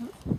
Mm-hmm.